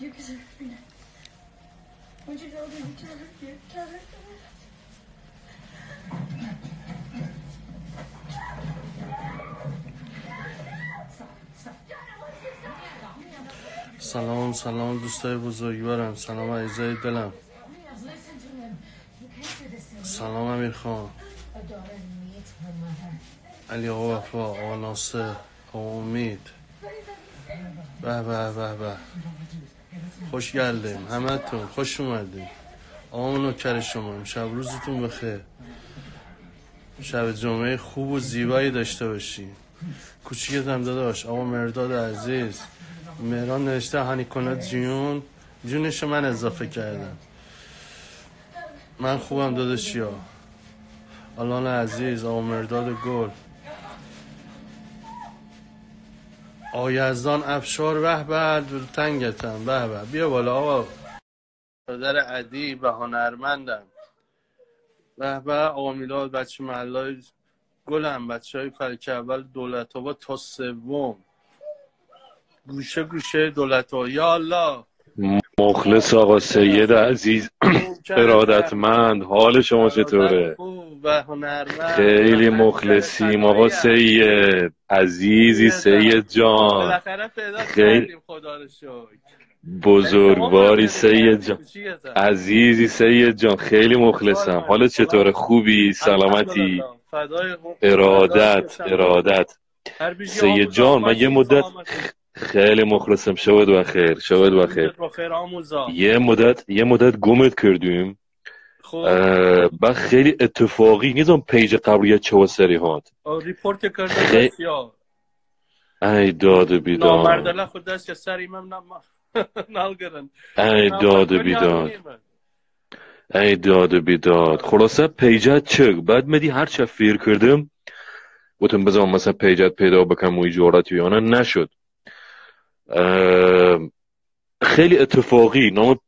You can say Would you know that you tell her? You tell her. سلام سلام دوستای بزرگوارم سلام عزیزای دلم سلام امیر خان علی آقا وفا آقا ناصر آقا امید به به به به خوش گردیم همه تون خوش اومدیم آقا نوکر شما. شب روزتون بخیر. شب جمعه خوب و زیبایی داشته باشی کوچیکت هم داداش. آقا مرداد عزیز. مهران نوشته هنی کند جون جونش من اضافه کردم. من خوبم داداشی ها آلان عزیز آقا مرداد گل. آیزدان افشار به به تنگتم به به. بیا بالا آقا. برادر عدی به هنرمندم. به به آقا میلاد بچه محلای گلم بچه های فلک اول دولت آباد تا سوم. گوشه گوشه دولت ها یا الله. مخلص آقا سید عزیز. ارادتمند. حال شما چطوره؟ و خیلی مخلصیم آقا سید. عزیزی سید جان. خیلی- خدا رو شکر. بزرگواری سید جان. عزیزی سید جان خیلی مخلصم. حالت چطوره؟ خوبی؟ سلامتی؟ ارادت ارادت. سید. جان من یه مدت. خیلی مخلصم. شود بخیر شود بخیر. روزت بخیر آموزا. یه مدت یه مدت گمت کردیم. خب. اه، بعد خیلی اتفاقی نیزم پیج قبلی چه سری هات ریپورت کرده خی- ای داد و بیداد. نامردله خود دست که سر امام نم نالگرن ای داد و بیداد. ای داد و بیداد. خلاصه پیجت چه؟ بعد مدی هر چه فیر کردم گفتم بذارم مثلا پیجت پیدا بکنم و جورتی یا نه نشد. خیلی اتفاقی نام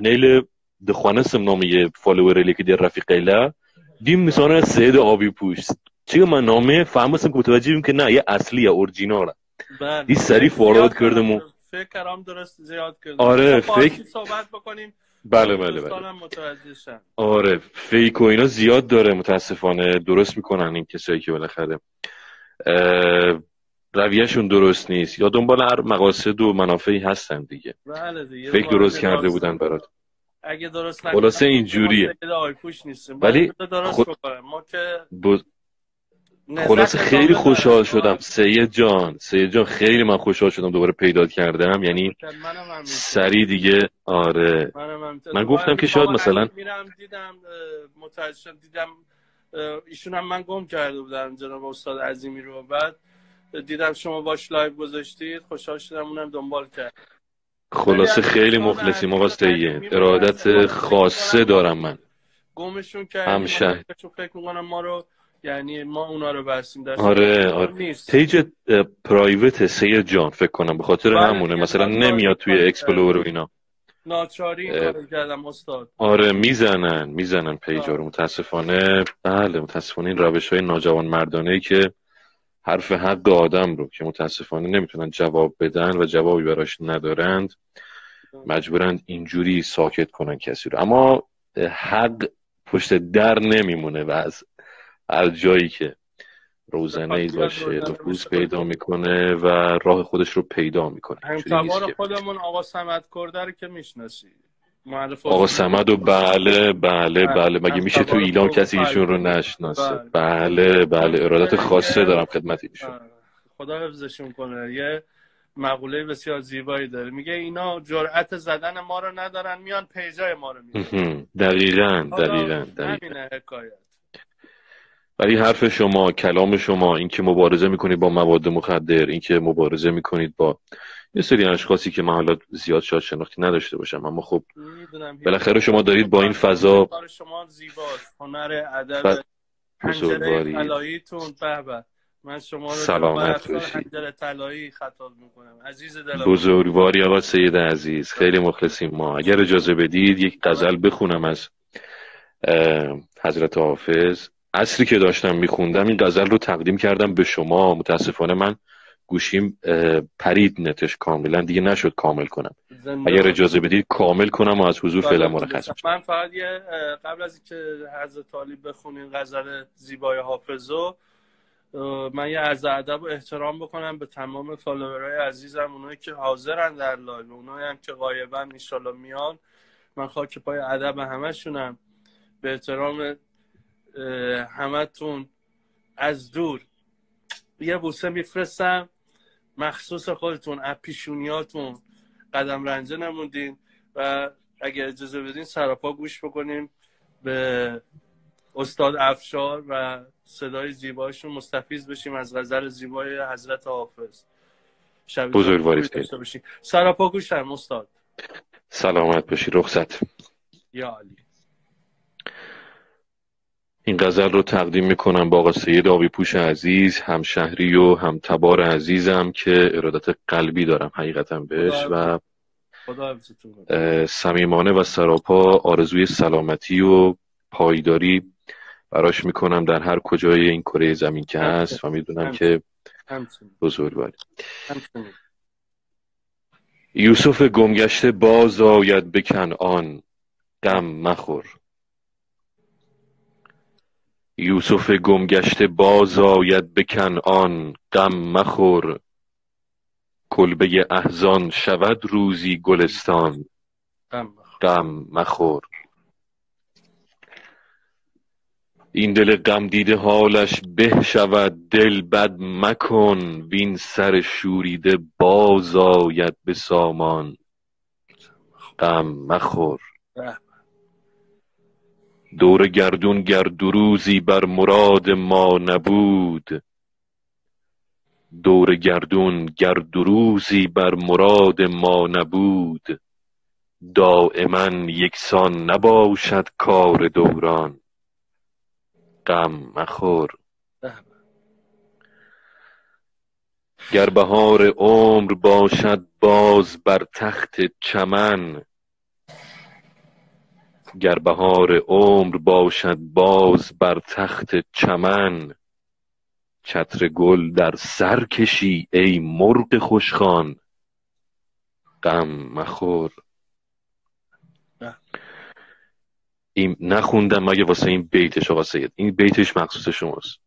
نیل دخوانستم نام یه فالوور که در رفیقیله دیم میسانه سید آبی پوشت چیه من نامه؟ فهمستم که متوجه که نه یه اصلیه اورجیناله بله. این سریع فوروارد کردم. و- فکر کردم درست زیاد کردم. آره، فکر- صحبت بکنیم. بله بله بله. آره فیک و اینا زیاد داره متاسفانه. درست می‌کنن این کسایی که بالاخره رویهشون درست نیست یا دنبال هر مقاصد و منافعی هستن دیگه بله دیگه وارد درست کرده راست. بودن برات اگه درست خلاصه اینجوریه. ولی درست خود- ما که ب- نزد خلاصه خیلی خوشحال داره. شدم سید جان سید جان خیلی من خوشحال شدم دوباره پیدا کردم یعنی همینطور. سری دیگه آره. من گفتم که شاید مثلا- میرم دیدم شدم دیدم ایشون هم من گم کرده بودم جناب استاد عظیمی رو بعد دیدم شما باهاش live گذاشتید خوشحال شدم اونم دنبال کرد. خلاصه خیلی مخلصیم آقا سید. ارادت خاصه دارم من. گمشون کردیم هم فکر می‌کنم ما رو یعنی ما اونا رو بستیم. در آره آره. page private سید جان فکر کنم به خاطر بله همونه. دیگه، مثلا نمیاد توی explore و کردم. اینا. ناچاری این اه. کارو کردم استاد. آره می‌زنن می‌زنن پیجا رو. متاسفانه بله متاسفانه این روش های ناجوان مردانه ای که حرف حق آدم رو که متاسفانه نمی‌تونن جواب بدن و جوابی براش ندارند مجبورند اینجوری ساکت کنن کسی رو. اما حق پشت در نمیمونه و از هر جایی که روزنه ای باشه نفوذ. پیدا می‌کنه و راه خودش رو پیدا می‌کنه. که خودمون آقا سمت کرده رو که می‌شناسی آقا. سمد و بله بله بله. مگه هم میشه تو و کسی ایشون رو قلبی. نشناسه؟ بله. بله بله. ارادت خاصه دارم خدمت ایشون. خدا حفظشون کنه. یه مقوله بسیار زیبایی داره. میگه اینا جرأت زدن ما رو ندارن میان پیجای ما رو مهم. دقیقا دقیقا دقیقا. حکایت. ولی حرف شما کلام شما اینکه مبارزه می‌کنید با مواد مخدر اینکه مبارزه می‌کنید با یه سری اشخاصی که من حالا زیاد شاید شناختی نداشته باشم اما خب بالاخره شما دارید با این فضا شما زیباست. هنر ادب. طلاییتون. به به. من شما رو سلامت باشید. حنجره طلایی خطاب می‌کنم. عزیز دلم. بزرگواری آقا سید عزیز. خیلی مخلصیم ما. اگر اجازه بدید یک غزل بخونم از حضرت حافظ. عصری که داشتم میخوندم این غزل رو تقدیم کردم به شما. متاسفانه من گوشیم پرید نتش کاملا. دیگه نشد کامل کنم. اگر. اجازه بدید کامل کنم و از حضور فعلا مرخص میشم من فقط یه قبل از اینکه حضرت طالب بخونین غزل زیبای حافظو من یه عرض ادب و احترام بکنم به تمام follower های عزیزم اونایی که حاضرن در live اونایی هم که غایبن انشالله میان. من خاک پای ادب همشونم به احترام همتون از دور. یه بوسه میفرستم. مخصوص خودتون اپیشونیاتون قدم رنجه نموندین و اگر اجازه بدین سراپا گوش بکنیم به استاد افشار و صدای زیبایشون مستفیض بشیم از غزل زیبای حضرت حافظ. بزرگواری. سراپا گوشم استاد. سلامت باشی رخصت. یا علی. این غزل رو تقدیم می‌کنم با آقا سید آبی پوش عزیز هم شهری و هم تبار عزیزم که ارادت قلبی دارم حقیقتا بهش و صمیمانه و سراپا آرزوی سلامتی و پایداری براش می‌کنم در هر کجای این کره زمین که هست و می‌دونم که بزرگواری. یوسف گمگشته باز آید به کنعان غم مخور. یوسف گمگشته باز آید به کنعان غم مخور. کلبه احزان شود روزی گلستان غم مخور. این دل غم دیده حالش به شود دل بد مکن. وین سر شوریده باز آید به سامان. غم مخور. دور گردون گر دو روزی بر مراد ما نبود. دور گردون گر دو روزی بر مراد ما نبود. دائما یکسان نباشد کار دوران. غم مخور. به. گر بهار عمر باشد باز بر تخت چمن. گر بهار عمر باشد باز بر تخت چمن چتر گل در سر کشی ای مرغ خوشخوان. غم مخور. این نخوندم مگه واسه این بیتش آقا سید؟ این بیتش مخصوص شماست.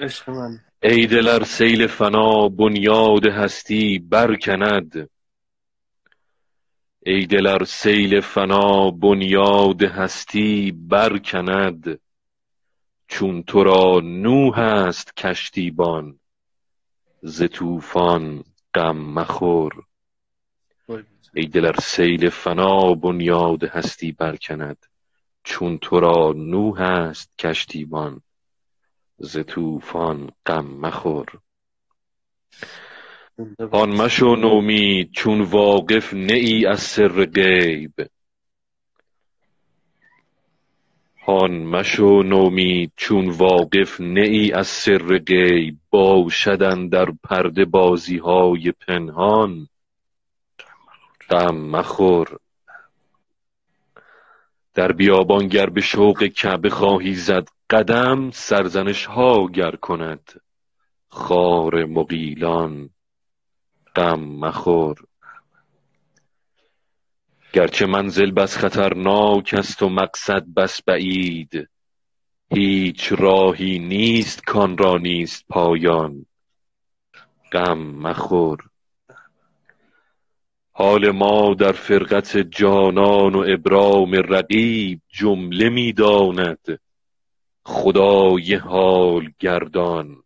عشق من. ای دلر سیل فنا بنیاد هستی برکند. ای دلر سیل فنا بنیاد هستی برکند چون تو را نوح است کشتیبان ز طوفان غم مخور. ای دلر سیل فنا بنیاد هستی برکند چون تو را نوح است کشتیبان ز طوفان غم مخور آن مشو نومید چون واقف نه ای از سر غیب. هان مشو نومید چون واقف نه ای از سر غیب. باشدن در پرده بازی های پنهان. غم مخور. در بیابان گر به شوق کعبه خواهی زد قدم سرزنش ها گر کند. خار مغیلان غم مخور. گرچه منزل بس خطرناک است و مقصد بس بعید هیچ راهی نیست کان را نیست پایان. غم مخور. حال ما در فرقت جانان و ابرام رقیب جمله می‌داند خدای حال گردان.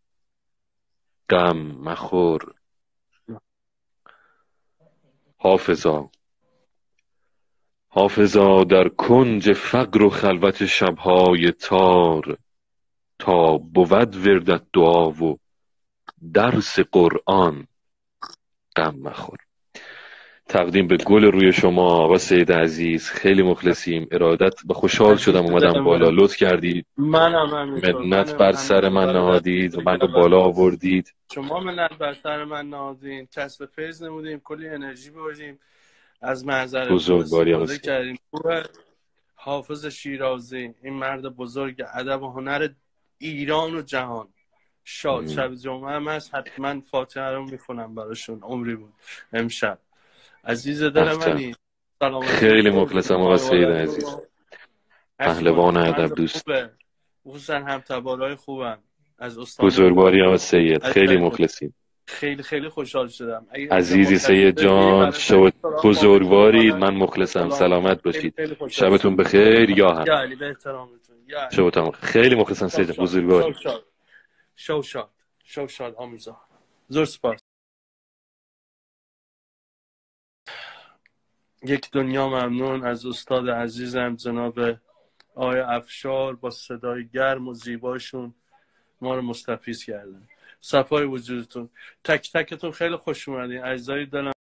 غم مخور. حافظا. حافظا در کنج فقر و خلوت شبهای تار تا بود وردت دعا و درس قرآن غم مخور. تقدیم به گل روی شما آقا سید عزیز. خیلی مخلصیم. ارادت و خوشحال شدم اومدم بالا. لطف کردید. منم. منت بر سر من. نهادید و من رو بالا آوردید. شما منت بر سر من نهادین. کسب فیض نمودیم. کلی انرژی بردیم. از محضر بزرگواری. کردیم. حافظ شیرازی. این مرد بزرگ ادب و هنر ایران و جهان. شاد. شب جمعه هم هست حتما فاتحه رو می‌خونم براشون. عمری بود. امشب. عزیز دل. منی. خیلی مخلصم آقا سید عزیز. پهلوان ادب دوست. خصوصا هم تبارای خوبم. از استان بزرگواری آقا سید. خیلی. مخلصیم. خیلی خیلی خوشحال شدم. عزیزی سید جان برای شما من بزرگوارید سلام. من مخلصم. سلام. سلامت باشید. شبتون. بخیر یا هم. شبتون خیلی مخلصم سید بزرگواری. شو شاد. شو شاد. شو شاد آمیزا. زور سپاس. یک دنیا ممنون از استاد عزیزم جناب آقای افشار با صدای گرم و زیباشون ما رو مستفیض کردن. صفای وجودتون. تک تکتون خیلی خوش اومدین. اجزای دلم